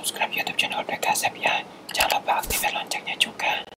subscribe YouTube channel PKSM ya. Jangan lupa aktifkan loncengnya juga.